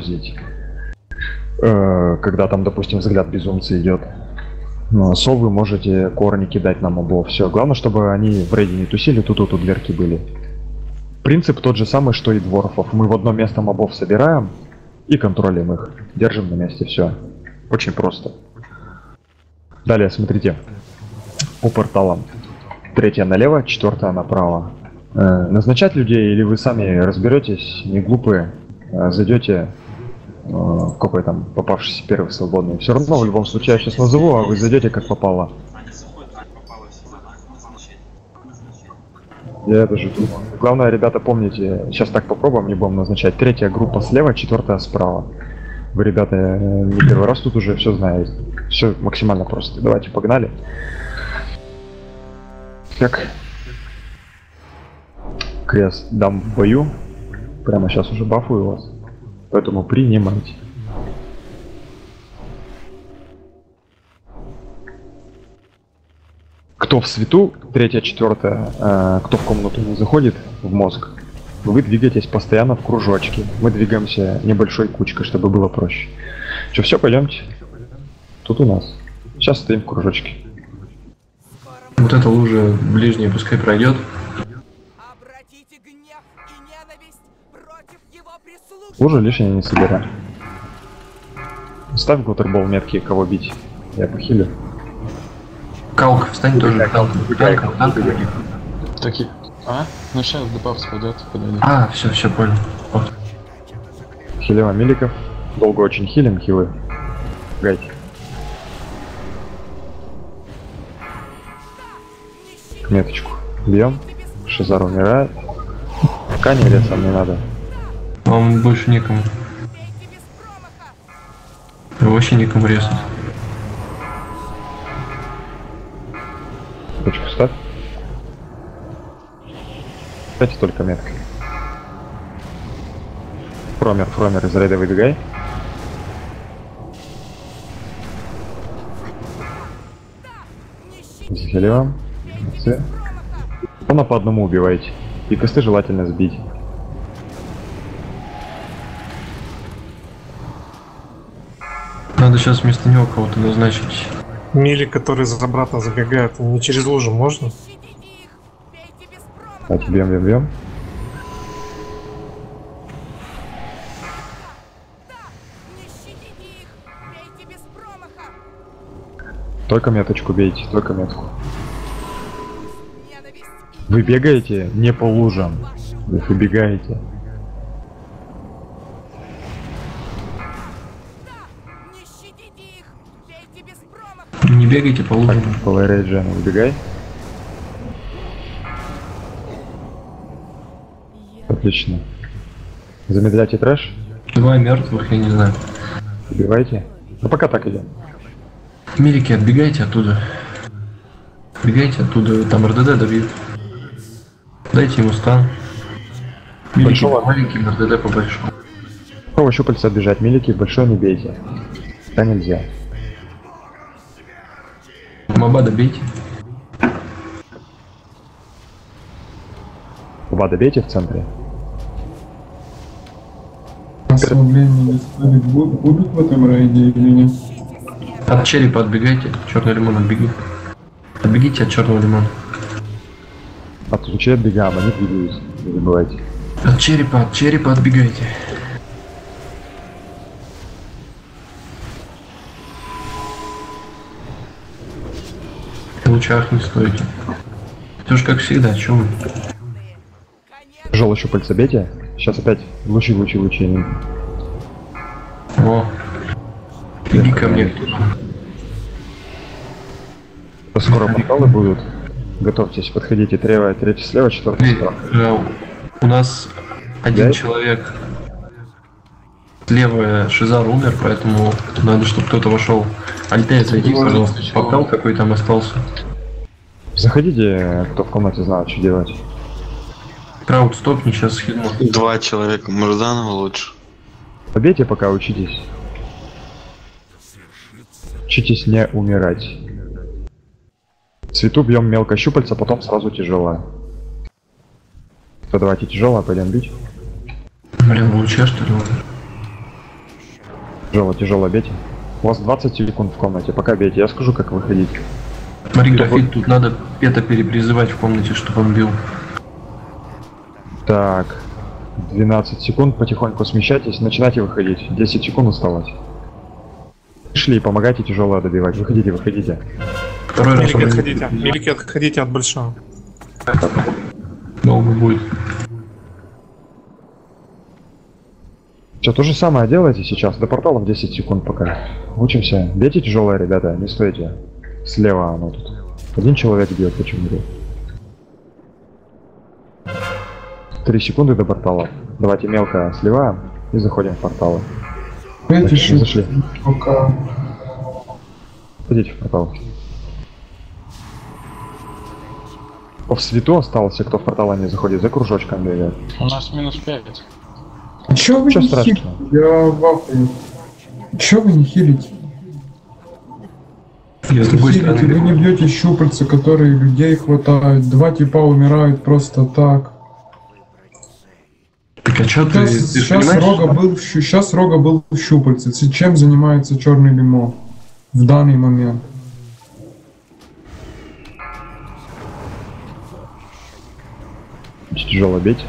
заморозить. Э, когда там, допустим, взгляд безумца идет. А сол вы можете корни кидать на мобов. Все. Главное, чтобы они в рейде не тусили, тут тут дверки были. Принцип тот же самый, что и дворфов. Мы в одно место мобов собираем и контролируем их. Держим на месте, все. Очень просто. Далее, смотрите. По порталам. Третья налево, четвертая направо. Э, назначать людей или вы сами разберетесь, не глупые, э, зайдете какой там попавшийся первый свободный. Все равно в любом случае я сейчас назову, а вы зайдете как попало. Я это жду. Главное, ребята, помните, сейчас так попробуем, не будем назначать. Третья группа слева, четвертая справа. Вы, ребята, э, не первый раз тут уже все знаете. Все максимально просто. Давайте, погнали. Так. Крест дам в бою. Прямо сейчас уже бафую вас. Поэтому принимайте. Кто в свету, третья, четвертая, э, кто в комнату не заходит, в мозг, вы двигаетесь постоянно в кружочке. Мы двигаемся небольшой кучкой, чтобы было проще. Что, все, пойдемте. Тут у нас. Сейчас стоим в кружочке. Вот эта лужа ближняя пускай пройдет. Лужа лишнее не собираем. Ставь гутербол метки, кого бить. Я похилю. Калк, встань тоже. Калк. Такие. А? Ну сейчас дебаф спадет, подойдет. А, все, все, понял. Вот. Хилева Миликов. Долго очень хилим, хилы. Гайте. К меточку. Бьем. Шизар умирает. Пока не леса не надо. Вам больше некому. Вообще некому резать. Точку ставь. Дайте только меткой. Фромер, фромер, из рейда выбегай. Захилевам. Молодцы. Она по одному убивайте. И косты желательно сбить. Надо сейчас вместо него кого-то назначить. Мили, который за обратно забегает, не через лужу можно? Давайте бьем, бьем, бьем. Не щадите их. Бейте без промаха. Только меточку бейте, только метку. Вы бегаете не по лужам. Вы выбегаете. Бегайте по лужам. по Лайрейджа выбегай. Отлично. Замедляйте трэш. Два мертвых, я не знаю. Убивайте. Ну пока так идем. Милики, отбегайте оттуда. Отбегайте оттуда, там РДД добьют. Дайте ему стан. Милики Большого? маленьким, РДД по большому. Какого щупальца отбежать? Милики большой не бейте. Да нельзя. Моба добейте. Оба добейте в центре. Бу- будут в этом рейде или нет? От черепа отбегайте. Черный лимон отбеги. Отбегите от черного лимона. От лучей отбегаем, они двигаются. Не забывайте. От черепа, от черепа отбегайте. Лучах не стойте. Это ж как всегда, вы? Тяжело щупальца бейте. Сейчас опять лучи, лучи, лучи. О. Беги ко мне. Скоро порталы будут. Готовьтесь, подходите. Третья, третья слева, четвертая справа. э, у нас один Да? человек слева Шизар умер, поэтому надо, чтобы кто-то вошел. Альтея, зайди, пожалуйста. Попал какой там остался. Заходите, кто в комнате знает, что делать. Крауд стопни, сейчас хидну. Два человека. Мурзанова лучше. Побейте, пока учитесь. Учитесь не умирать. Цвету бьем мелко щупальца, потом сразу тяжелое. То давайте тяжелое, пойдем бить. Блин, в луче что ли? Тяжело, тяжело, бейте. У вас 20 секунд в комнате, пока бейте. Я скажу, как выходить. Смотри, графит, тут надо пета перепризывать в комнате, чтобы он бил. Так, 12 секунд, потихоньку смещайтесь, начинайте выходить. 10 секунд осталось. Шли, помогайте тяжелое добивать. Выходите, выходите. Второй раз Милики он отходите. Милики отходите от большого. долго будет. Все то же самое делайте сейчас. До порталов 10 секунд пока. Учимся. Бейте тяжелое, ребята, не стойте. Слева оно тут. Один человек бьет почему-то. Три секунды до портала. Давайте мелко сливаем и заходим в порталы. Эти Зашли, зашли. пока... Идите в портал. В свету остался, кто в порталы не заходит, за кружочком бегает. У нас минус 5. Чё вы Ничего не страшного. Я в. Чё вы не хилите? Я с Вы другой хилите, стороны вы не бьете щупальца, которые людей хватают. Два типа умирают просто так. Так а чё ты, Сейчас, ты сейчас? Рога был, в щу- сейчас Рога был в щупальце. С- Чем занимается черный лимо в данный момент? Тяжело бейте.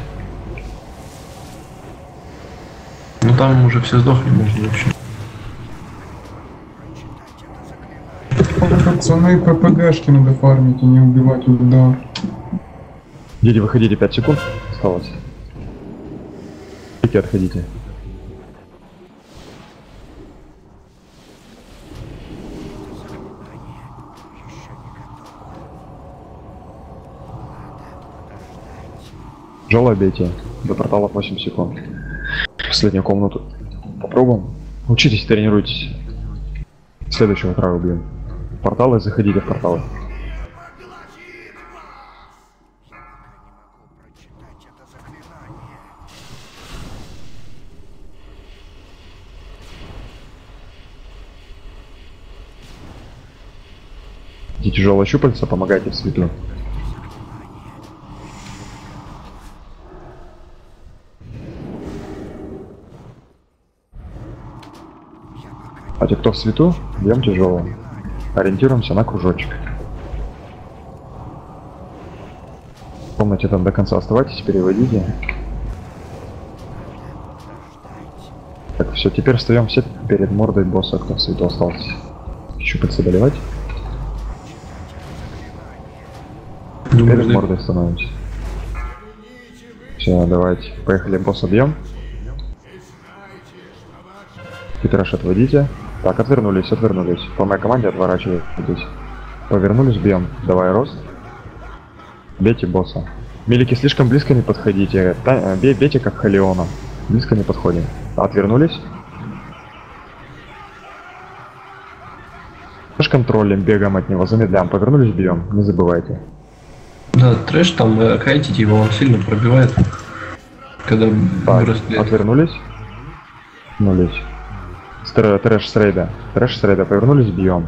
Ну там уже все сдохли, можно вообще. Пацаны, ППГшки надо фармить и не убивать удар. Идите, выходите, 5 секунд осталось. Идите, отходите. Тяжело бейте. До порталов 8 секунд. Последнюю комнату. Попробуем. Учитесь, тренируйтесь. Следующего утра убьем. Порталы, заходите в порталы. Эти тяжелые щупальца, помогайте в свету. А те, кто в свету, бьем тяжелым. Ориентируемся на кружочек. В комнате там до конца оставайтесь, переводите. Так, все, теперь встаем все перед мордой босса, кто в свету остался. Щупальца доливать. Думаю, Перед мордой становимся. Все, давайте. Поехали, босса бьем. Хитраш отводите. Так, отвернулись, отвернулись. По моей команде отворачивайтесь. Повернулись, бьем. Давай рост. Бейте босса. Милики, слишком близко не подходите. Та- э, бей- бейте как Халиона. Близко не подходим. Отвернулись. С контролем, бегаем от него, замедляем. Повернулись, бьем. Не забывайте. Да, трэш там, э, кайтите его, он сильно пробивает. Когда Так, отвернулись. Нулись. Трэш с рейда. Трэш с рейда. Повернулись, бьем.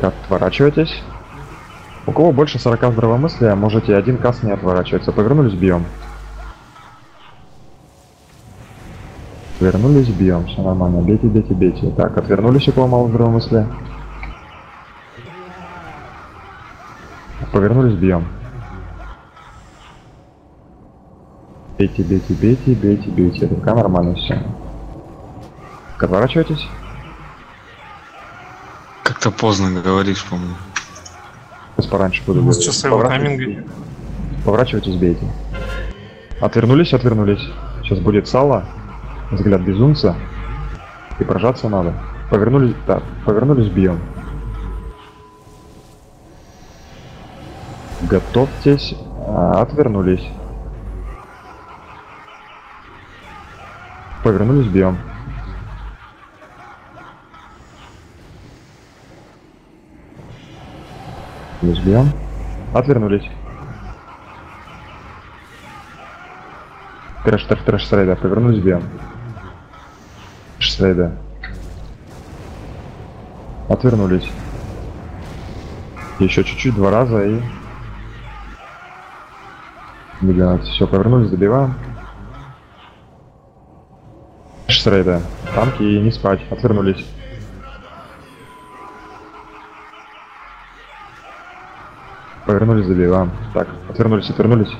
Так, отворачивайтесь. У кого больше 40 здравомыслия, можете один каст не отворачиваться. Повернулись, бьем. Вернулись, бьем. Все нормально. Бейте, бейте, бейте. Так, отвернулись, у кого мало здравомыслия. Повернулись, бьем. Бейте, бейте, бейте, бейте, бейте. Пока нормально все. Отворачивайтесь. Как-то поздно говоришь, по-моему. Сейчас пораньше буду У нас говорить. часовой Поворачивайтесь. Поворачивайтесь, бейте. Отвернулись, отвернулись. Сейчас будет сало, взгляд безумца. И прожаться надо. Повернулись, да, повернулись, бьем. Готовьтесь, а, отвернулись. Повернулись, бьем. Плюс бьем. Отвернулись. Трэш, трэш, трэш с рейда. Повернулись, бьем. Трэш с рейда. Отвернулись. Еще чуть-чуть, два раза и... Двигаться. Все, повернулись, добиваем. С рейда. Танки не спать. Отвернулись. Повернулись, добиваем. Так, отвернулись, отвернулись.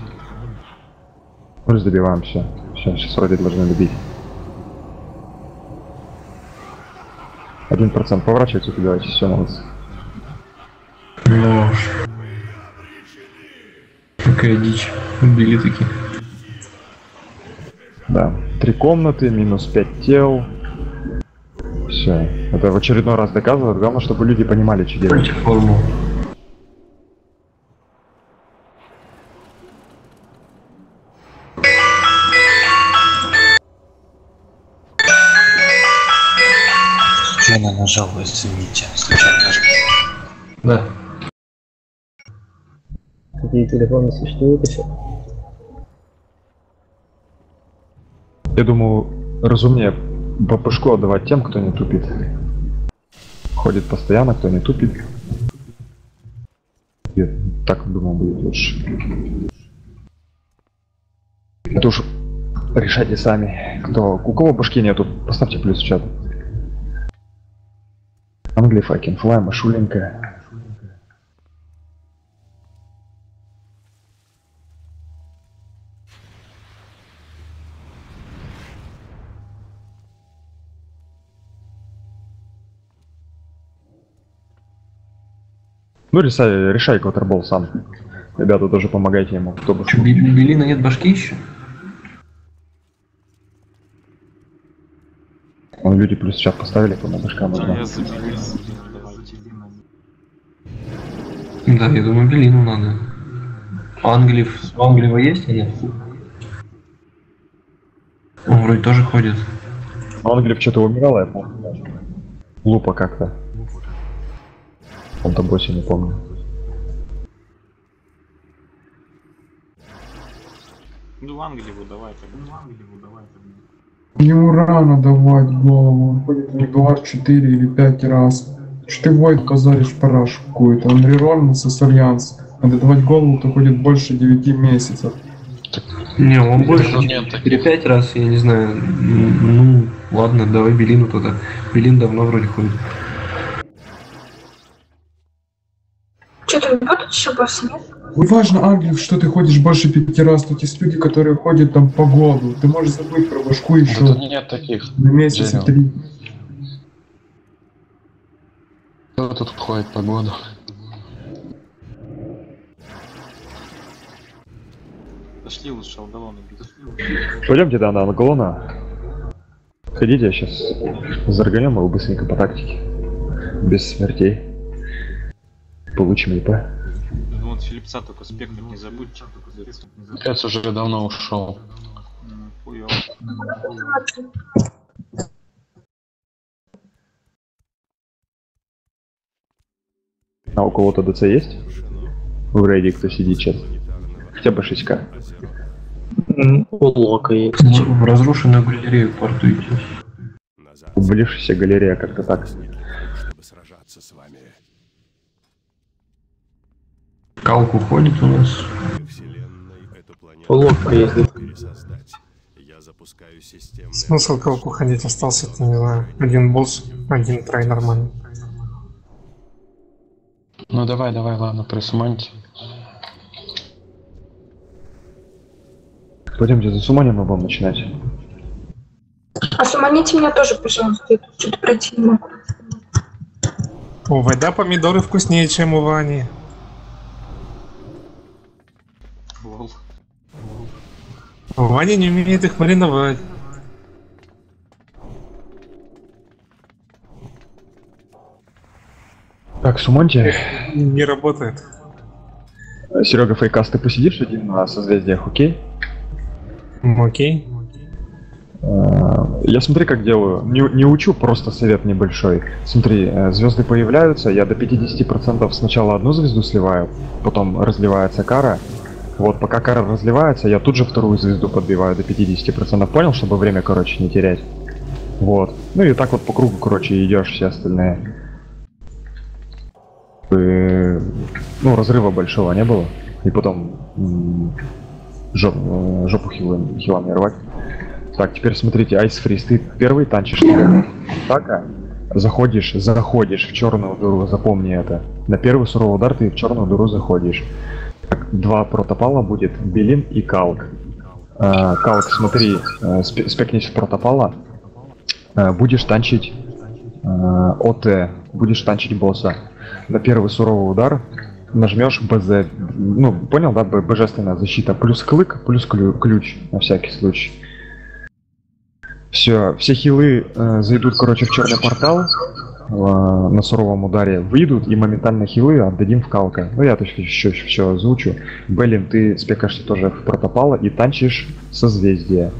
Отвернулись, добиваем, все. Все, сейчас вроде должны добить. Один процент поворачивайте, убивайте, все, молодцы. Нож. Какая дичь. Убили таки. Три комнаты, минус пять тел. Все. Это в очередной раз доказывает. Главное, чтобы люди понимали, что делать. Форму. Случайно нажал, извините. Случайно нажал. Да. Такие телефоны существуют еще? Я думаю, разумнее БПшку отдавать тем, кто не тупит. Ходит постоянно, кто не тупит. И так, думаю, будет лучше. Это уж решайте сами. Кто, у кого башки нету, поставьте плюс в чат. Англия, факин, флай, машуленька. Ну, решай, решай квотербол сам. Ребята, тоже помогайте ему. Кто бы Че, Бели- Белина нет башки еще? Он люди плюс чат поставили, по башкам Да, одна. я. Да, я думаю, Белину надо. Англив. У Англива есть или нет? Он вроде тоже ходит. Англив что-то умирал, я помню. Лупа как-то. Он там больше не помню. Ну, давай тогда. Ангелеву давай тогда. Ему рано давать голову. Он ходит в регуляр 4 или 5 раз. Что ты Войд позоришь парашу какую-то? Он рерольнулся с Альянс. Надо давать голову, то ходит больше 9 месяцев. Не, он больше. Нет таких. 4-5 раз, я не знаю. Ну, ладно, давай Белину тогда. Белин давно вроде ходит. Что-то не будут еще нет? Не важно, Англив, что ты ходишь больше пяти раз, тут есть люди, которые ходят там по году. Ты можешь забыть про башку Да еще тут нет таких. на месяца Джерил. три. Кто тут ходит по году? Пошли лучше Алдалона бить. Пойдемте, да, на Англона. Ходите, я сейчас зарганем его быстренько по тактике. Без смертей. Получим ИП. Ну, Вот Филипса только спектр не забудьте. Отец уже давно ушел. Хуёво. А у кого-то ДЦ есть? В рейде кто сидит сейчас? Хотя бы 6к. У Лока есть. В, разрушенную галерею в порту идти. Уближшаяся галерея как-то так. Калку ходит у нас. Лока есть. Смысл колку ходить остался, это не знаю. Один босс, один трай нормальный. Ну давай, давай, ладно, присуманьте. Пойдемте за суманием мы будем начинать. А суманите меня тоже, пожалуйста, я тут что-то пройти не могу. У Вайда помидоры вкуснее, чем у Вани. Ваня не умеет их мариновать. Так, Сумонте. Не работает. Серега Фейкас, ты посидишь один на созвездиях, окей? Окей. А, Я смотри, как делаю. Не, не учу, просто совет небольшой. Смотри, э, звезды появляются, я до 50% сначала одну звезду сливаю, потом разливается кара. Вот, пока кара разливается, я тут же вторую звезду подбиваю до 50%. Понял, чтобы время, короче, не терять? Вот. Ну и так вот по кругу, короче, идешь все остальные. Э, Ну, разрыва большого не было. И потом жоп- э, жопу хилами, хилами рвать. Так, теперь смотрите, Айс Фриз, ты первый танчишь так, а? заходишь, заходишь в черную дыру, запомни это. На первый суровый удар ты в черную дыру заходишь. Два протопала будет, Белин и Калк. Э, Калк, смотри, э, спе- спекнись в протопала, Э, будешь танчить ОТ, будешь танчить босса. На первый суровый удар нажмешь БЗ, ну, понял, да, божественная защита, плюс клык, плюс клю- ключ, на всякий случай. Все, все хилы э, зайдут, короче, в черный портал на суровом ударе, выйдут и моментально хилы отдадим в калка. Ну, я точно еще все озвучу. Беллин, ты спекаешься тоже в протопала и танчишь созвездие.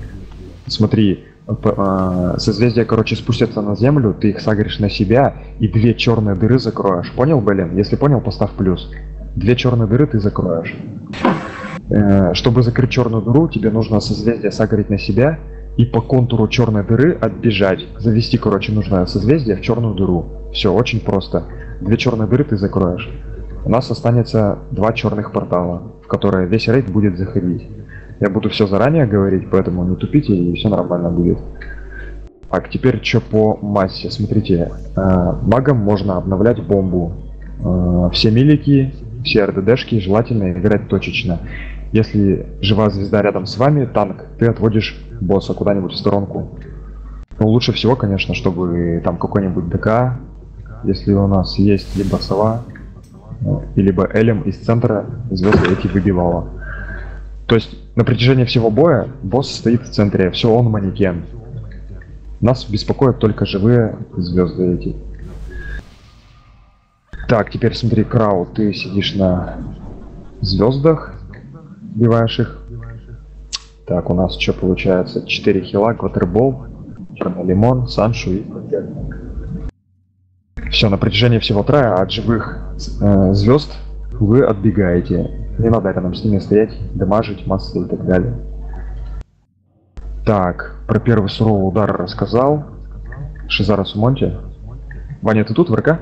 Смотри, э, созвездия, короче, спустятся на землю, ты их сагришь на себя и две черные дыры закроешь. Понял, Беллин? Если понял, поставь плюс. Две черные дыры ты закроешь. Э, чтобы закрыть черную дыру, тебе нужно созвездие сагрить на себя и по контуру черной дыры отбежать. Завести, короче, нужно созвездие в черную дыру. Все, очень просто. Две черные дыры ты закроешь. У нас останется два черных портала, в которые весь рейд будет заходить. Я буду все заранее говорить, поэтому не тупите и все нормально будет. Так, теперь что по массе. Смотрите, э, магом можно обновлять бомбу. Э, все милики, все РДДшки желательно играть точечно. Если жива звезда рядом с вами, танк, ты отводишь босса куда-нибудь в сторонку. Ну, лучше всего, конечно, чтобы там какой-нибудь ДК, если у нас есть либо сова, э, либо Элем из центра звезды эти выбивала. То есть на протяжении всего боя босс стоит в центре, все он манекен. Нас беспокоят только живые звезды эти. Так, теперь смотри, Крау, ты сидишь на звездах, убиваешь их. Так, у нас что получается? 4 хила, кватербол, черный лимон, саншу и все, на протяжении всего трая от живых э, звезд вы отбегаете. Не надо рядом с ними стоять, дамажить, массы и так далее. Так, про первый суровый удар рассказал. Шизара Сумонти. Ваня, ты тут в РК?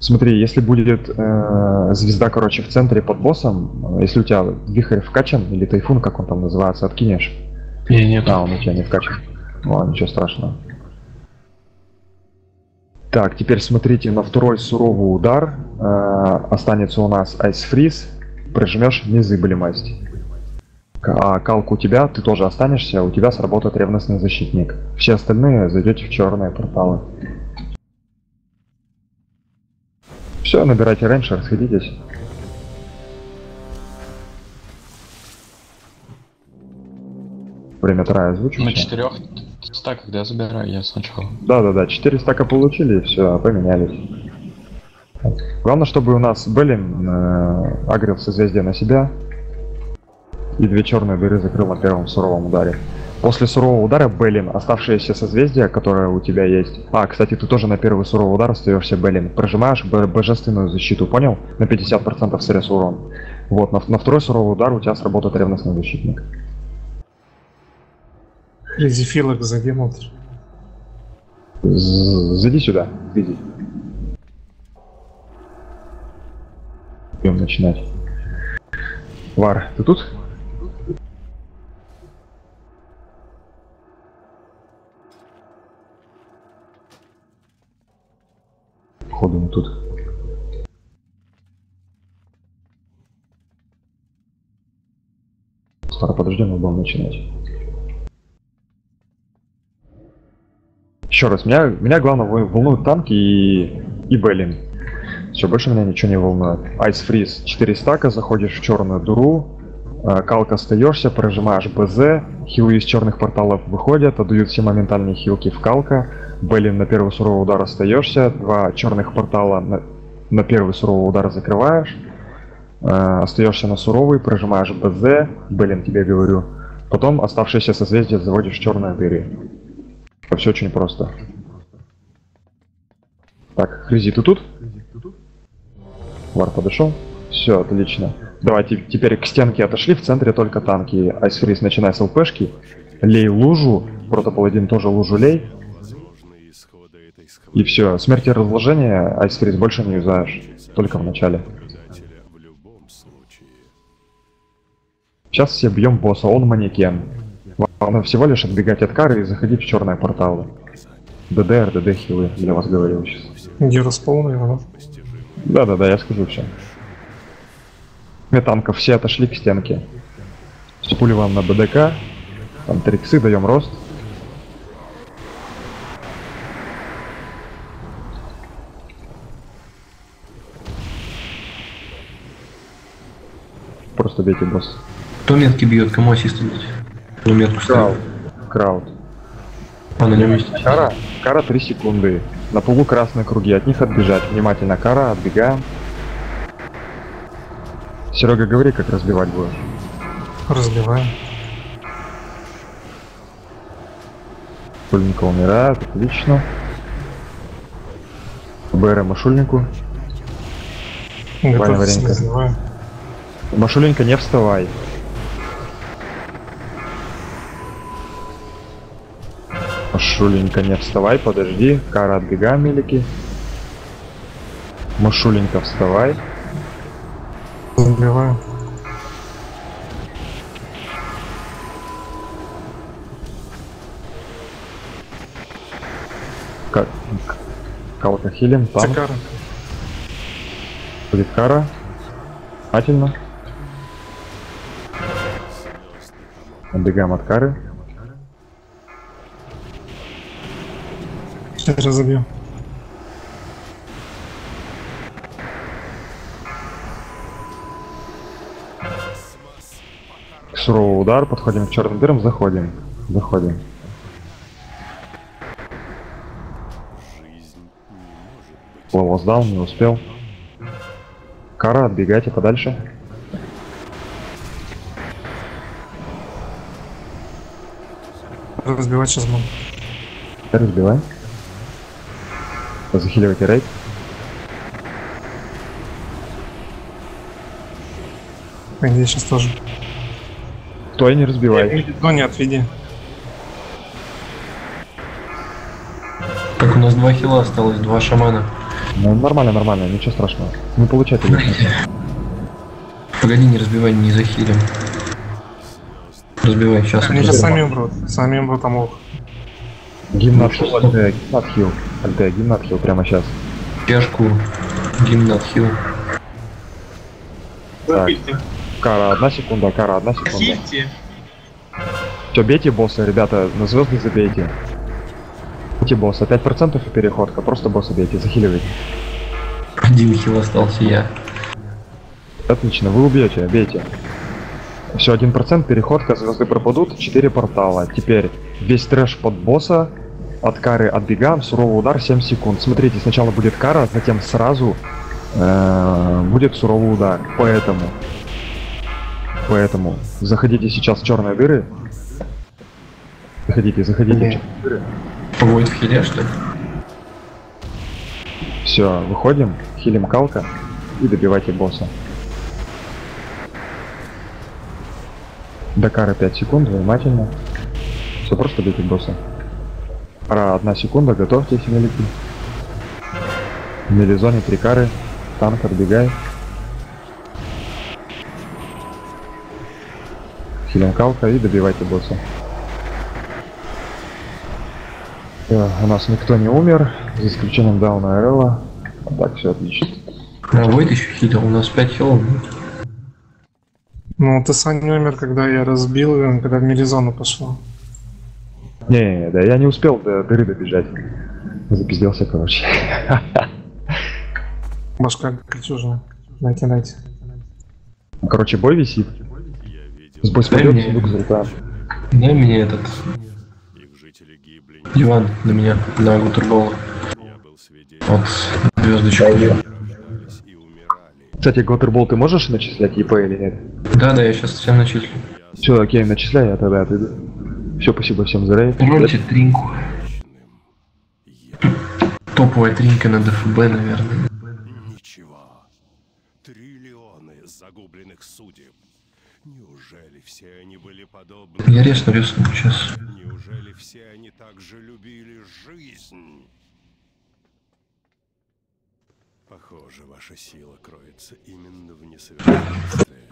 Смотри, если будет э, звезда, короче, в центре под боссом, э, если у тебя вихрь вкачан, или тайфун, как он там называется, откинешь. Не, нет. А, он у тебя не вкачан. Ладно, ничего страшного. Так, теперь смотрите, на второй суровый удар э, останется у нас Ice Freeze, прижмешь незыблемость. А калку у тебя, ты тоже останешься, у тебя сработает ревностный защитник. Все остальные зайдете в черные порталы. Все, набирайте раньше, расходитесь. Время трая озвучу. На четырех стаках, да, забираю я сначала. Да-да-да, 4 стака получили, и все, поменялись. Главное, чтобы у нас Беллин э, агрил созвездие на себя и две черные дыры закрыл на первом суровом ударе. После сурового удара Беллин, оставшиеся созвездия, которые у тебя есть. А, кстати, ты тоже на первый суровый удар остаешься Беллин. Прожимаешь божественную защиту, понял? На 50% срез урон. Вот, на, на второй суровый удар у тебя сработает ревностный защитник. Резифилок зайди внутрь. Зайди сюда, иди. Будем начинать. Вар, ты тут? Походу не тут. Подождем и будем начинать. Еще раз, меня, меня главное вол- волнуют танки и, и Беллин. Все, больше меня ничего не волнует. Ice Freeze 4 стака, заходишь в черную дуру, э, калка остаешься, прожимаешь БЗ, хилы из черных порталов выходят, отдают все моментальные хилки в калка, Беллин на первый суровый удар остаешься, два черных портала на, на первый суровый удар закрываешь, остаешься на суровый, прожимаешь БЗ, Беллин тебе говорю, потом оставшиеся созвездия заводишь черные дыры. Все очень просто. Так, Хризи, ты тут? Вар подошел? Все, отлично. Давайте теперь к стенке отошли, в центре только танки. Айсфриз, начинай с ЛПшки. Лей лужу, протопаладин тоже лужу лей. И все, смерти разложения Айсфриз больше не юзаешь, только в начале. Сейчас все бьем босса, он манекен. Вам всего лишь отбегать от кары и заходить в черные порталы. ДД, РДД хилы, для вас говорил сейчас. Герус полный, да? Да-да-да, я скажу все. Метанков все отошли к стенке. Спули вам на БДК. Там триксы, даем рост. Просто бейте босс. Кто метки бьет, кому ассист дать? Ну, метку Крауд. ставил. Крауд. А, на нем есть. Кара. Кара 3 секунды. На полу красные круги. От них отбежать. Внимательно. Кара, отбегаем. Серега, говори, как разбивать будешь. Разбиваем. Шульника умирает, отлично. БР Машульнику. Машуленька, не вставай. Машуленька, не вставай, подожди. Кара, отбегаем, милики. Машуленька, вставай. Разбиваем. Ка- к- Калка хилим, там Цикара. будет Кара. Внимательно. Отбегаем от Кары. Разобью. Суровый удар, подходим к черным дырам, заходим. Заходим. Лово сдал, не успел. Кара, отбегайте подальше. Разбивать сейчас буду. Разбивай. Захиливайте рейд. Идее, сейчас тоже. Стой, не разбивай. Ну не отведи. Так, у нас два хила осталось, два шамана. Ну, нормально, нормально, ничего страшного. Не получайте лишнего. Погоди, не разбивай, не захилим. Разбивай, сейчас. Они сейчас сами умрут. Сами умрут, там лох. Гимн отхил, альте, гимн отхил. Альте, гимн отхил прямо сейчас. Чешку, гимн отхил. Так. Кара, одна секунда, Кара, одна секунда. Все, бейте босса, ребята, на звезды забейте. Бейте босса, 5% и переходка, просто босса бейте, захиливайте. Один хил остался я. Отлично, вы убьете, бейте. Все, 1% переходка, звезды пропадут, 4 портала. Теперь весь трэш под босса, от кары отбегаем, суровый удар 7 секунд. Смотрите, сначала будет кара, затем сразу э, будет суровый удар. Поэтому, поэтому заходите сейчас в черные дыры. Заходите, заходите в черные дыры. Войд в хиле, что ли? Все, выходим, хилим калка и добивайте босса. До кары 5 секунд, внимательно. Все, просто бейте босса. Пора одна секунда, готовьтесь, мелики. В мелизоне три кары. Танк, отбегай. Хилим калка и добивайте босса. Всё, у нас никто не умер, за исключением Дауна Эрла. А так все отлично. А Войд еще у нас 5 хилов. Ну, ты сам не умер, когда я разбил, когда в милизону пошел. Не, да я не успел до дыры добежать. Запизделся, короче. Башка кольчужная. Дайте, дайте. Короче, бой висит. С бой Дай спадет, мне. сундук залетает. Дай мне этот. Иван, на меня, на гутербол. Вот, звездочку. Кстати, Готербол ты можешь начислять ЕП или нет? Да, да, я сейчас всем начислю. Все, окей, начисляй, я тогда отойду. Все, спасибо всем за рейд. Рольте тринку. Топовая тринка на ДФБ, наверное. Ничего. Триллионы загубленных судеб. Неужели все они были подобны? Я резну рисую сейчас. Неужели все они так же любили жизнь? Похоже, ваша сила кроется именно в несовершенстве.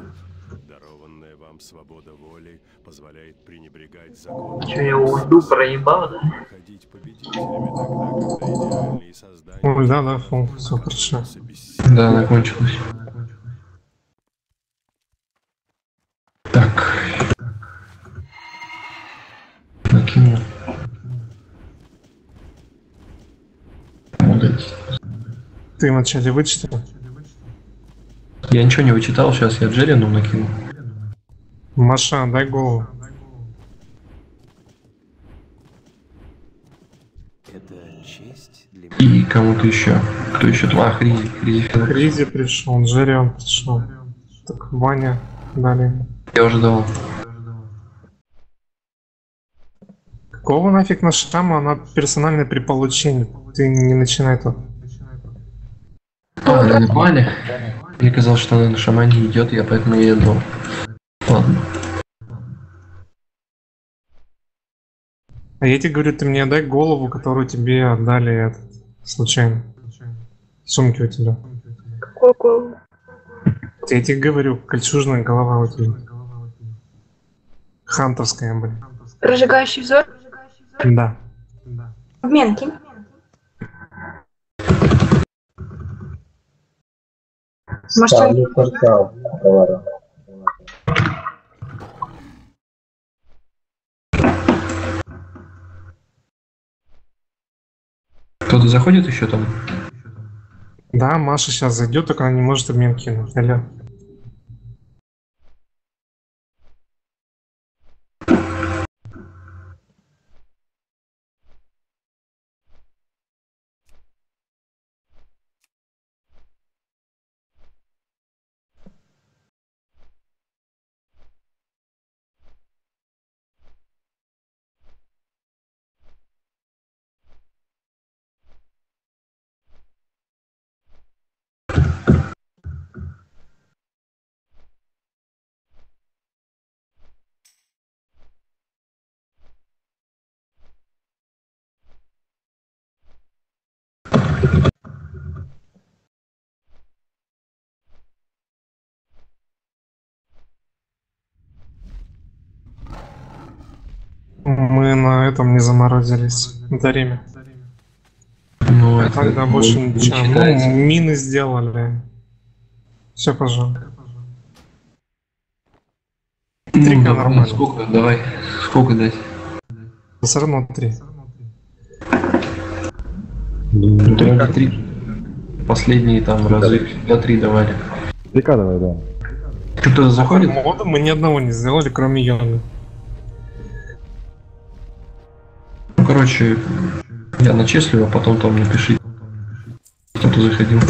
Дарованная вам свобода воли позволяет пренебрегать законом. Че, я урду проебал, да? Выходить победителями тогда, когда идеальные создания Ой, да, да, фу, все хорошо. Да, она кончилась. Так. Накинул. Молодец. Ты вначале вычитал? Я ничего не вычитал, сейчас я Джерину накину. Маша, дай голову. Это честь для И кому-то еще. Кто еще? А, Хризи. Хризи Филипп. Кризи пришел, Джеррион пришел. Так, Ваня, далее. Я уже давал. Какого нафиг на штамма, она персональная при получении. Ты не начинай тут. А, бале? Мне казалось, что она на шамане идет, я поэтому ей дал. Ладно. А я тебе говорю, ты мне отдай голову, которую тебе отдали этот, случайно. В сумке у тебя. Какую голову? Я тебе говорю, кольчужная голова у тебя. Хантерская, блин. Прожигающий взор? Да. Обмен кинь. Может, он- Кто-то заходит еще там? Да, Маша сейчас зайдет, только она не может обмен кинуть. Алло. Этом не заморозились. Это время. Ну, А это тогда больше ничего. Ну, мины сделали. Все, пожалуйста. Ну, Три да, нормально. Сколько? Давай. Сколько дать? Все равно три. Ну, тогда три. Последние там разы всегда три давали. Прикладывай, да. Кто-то заходит? Мода мы ни одного не сделали, кроме Йоны. Короче, я начислю, а потом там напиши. Кто-то заходил.